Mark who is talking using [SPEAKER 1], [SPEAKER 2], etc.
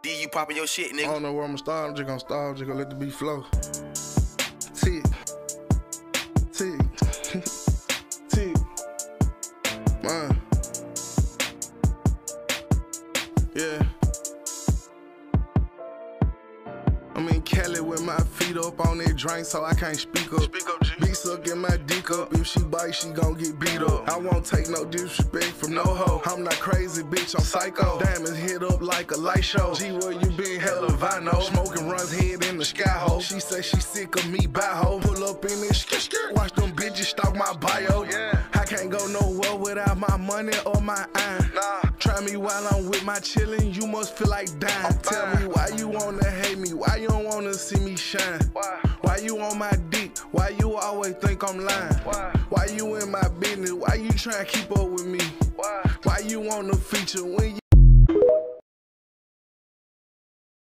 [SPEAKER 1] D, you popping your shit, nigga.
[SPEAKER 2] I don't know where I'm gonna start. I'm just gonna start. I'm just gonna let the beat flow. I'm in Cali with my feet up on that drink, so I can't speak up.
[SPEAKER 1] Speak up, G.
[SPEAKER 2] Be sucking my dick up. If she bite, she gon' get beat up. I won't take no disrespect from no hoe. I'm not crazy, bitch. I'm psycho. Diamonds hit up like a light show. G, where you been? Hell if I know. Smoking runs head in the sky hole. She say she sick of me by hoe. Pull up in this skit skirt. Watch them bitches stalk my bio.
[SPEAKER 1] Yeah.
[SPEAKER 2] I can't go nowhere without my money or my iron.
[SPEAKER 1] Nah.
[SPEAKER 2] Try me while I'm with my chillin', you must feel like dying. Tell me why you wanna hate me, why you don't wanna see me shine.
[SPEAKER 1] Why?
[SPEAKER 2] Why you on my dick? Why you always think I'm lying?
[SPEAKER 1] Why?
[SPEAKER 2] Why you in my business? Why you tryna keep up with me?
[SPEAKER 1] Why?
[SPEAKER 2] Why you want a feature when you